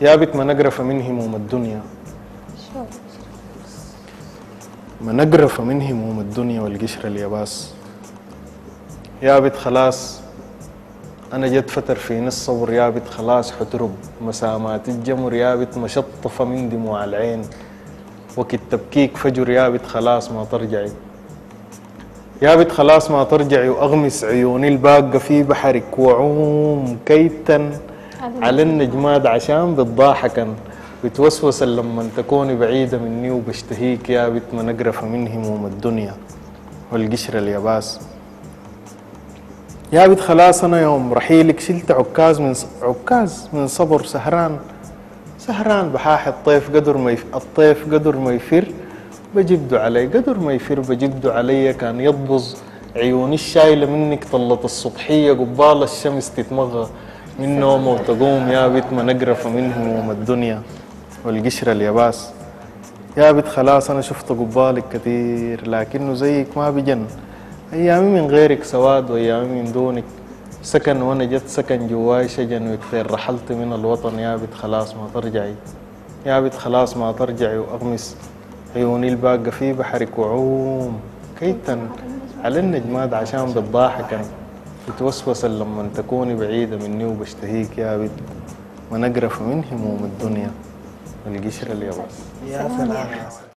يا بت ما نقرف من هموم الدنيا. ما نقرف من هموم الدنيا والقشرة الياباس. يا بت خلاص أنا جت فتر في نص صبر يا بت خلاص حترب. مسامات الجمر يا بت مشطفة من دموع العين. وقت تبكيك فجر يا بت خلاص ما ترجعي. يا بت خلاص ما ترجعي وأغمس عيوني الباقة في بحرك وعوم كيتا. على النجماد عشان بتضاحكن بتوسوس لما تكوني بعيدة مني وبشتهيك يا بت ما نقرف من هموم الدنيا والقشرة الياباس. يا بت خلاص أنا يوم رحيلك شلت عكاز من عكاز من صبر سهران. سهران بحاح الطيف قدر ما يف... الطيف قدر ما يفر بجبده علي. قدر ما يفر بجبده علي. كان يضبز عيوني الشايلة منك طلت الصبحية قبال الشمس تتمغى. من نوم وتقوم يا بت ما نقرف من هموم الدنيا والقشرة الياباس. يا بت خلاص أنا شفت قبالك كثير لكنه زيك ما بجن. أيامي من غيرك سواد وأيامي من دونك. سكن وأنا جت سكن جواي شجن وكثير رحلت من الوطن يا بت خلاص ما ترجعي. يا بت خلاص ما ترجعي وأغمس. عيوني الباقة في بحرك وعوم. كيتا على النجمات عشان بتضاحكن بتوسوس لما تكوني بعيدة مني وبشتهيك يا بت. ما نقرف من هموم الدنيا. والقشرة اليابس يا سلام.